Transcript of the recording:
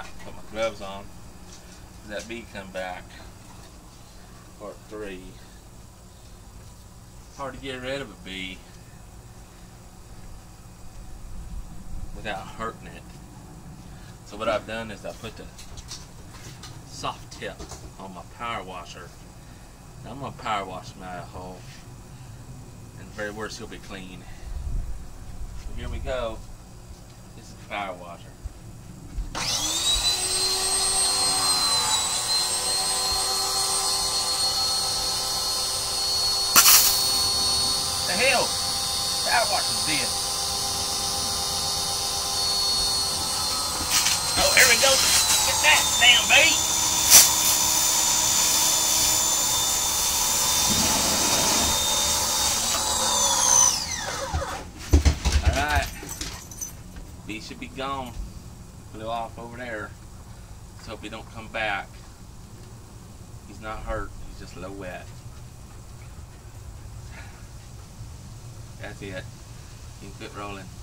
Put my gloves on. That bee come back. Part three. Hard to get rid of a bee without hurting it. So what I've done is I put the soft tip on my power washer. Now I'm gonna power wash my hole. And the very worst he'll be clean. So here we go. This is the power washer. The hell? Power is dead. Oh, here we go. Get that damn bait. Alright. Should be gone. Flew off over there. Let's hope he don't come back. He's not hurt. He's just a little wet. That's it. You can quit rolling.